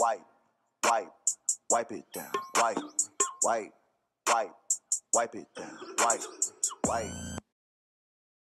wipe, wipe, wipe it down, wipe, wipe, wipe, wipe it down, wipe, wipe.